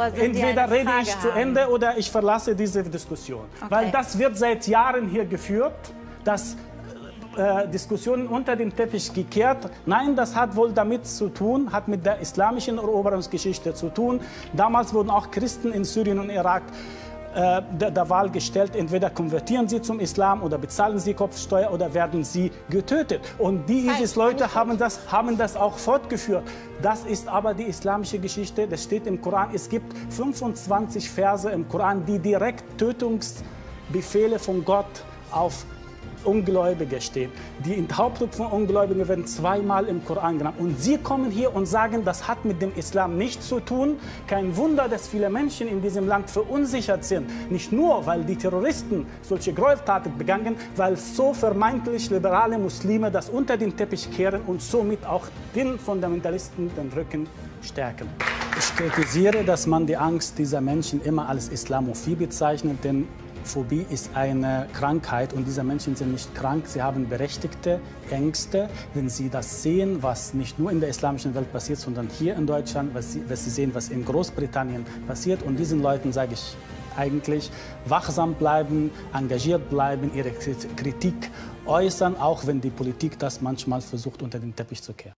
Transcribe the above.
Entweder rede ich zu Ende oder ich verlasse diese Diskussion. Okay. Weil das wird seit Jahren hier geführt, dass äh, Diskussionen unter den Teppich gekehrt. Nein, das hat wohl damit zu tun, hat mit der islamischen Eroberungsgeschichte zu tun. Damals wurden auch Christen in Syrien und Irak äh, der, der, Wahl gestellt. Entweder konvertieren sie zum Islam oder bezahlen sie Kopfsteuer oder werden sie getötet. Und die ISIS-Leute haben das, haben das auch fortgeführt. Das ist aber die islamische Geschichte. Das steht im Koran. Es gibt 25 Verse im Koran, die direkt Tötungsbefehle von Gott auf Ungläubige stehen. Die Enthauptung von Ungläubigen werden zweimal im Koran genannt. Und sie kommen hier und sagen, das hat mit dem Islam nichts zu tun. Kein Wunder, dass viele Menschen in diesem Land verunsichert sind. Nicht nur, weil die Terroristen solche Gräueltaten begangen, weil so vermeintlich liberale Muslime das unter den Teppich kehren und somit auch den Fundamentalisten den Rücken stärken. Ich kritisiere, dass man die Angst dieser Menschen immer als Islamophie bezeichnet, denn Phobie ist eine Krankheit und diese Menschen sind nicht krank, sie haben berechtigte Ängste, wenn sie das sehen, was nicht nur in der islamischen Welt passiert, sondern hier in Deutschland, was sie, was sie sehen, was in Großbritannien passiert. Und diesen Leuten sage ich eigentlich, wachsam bleiben, engagiert bleiben, ihre Kritik äußern, auch wenn die Politik das manchmal versucht, unter den Teppich zu kehren.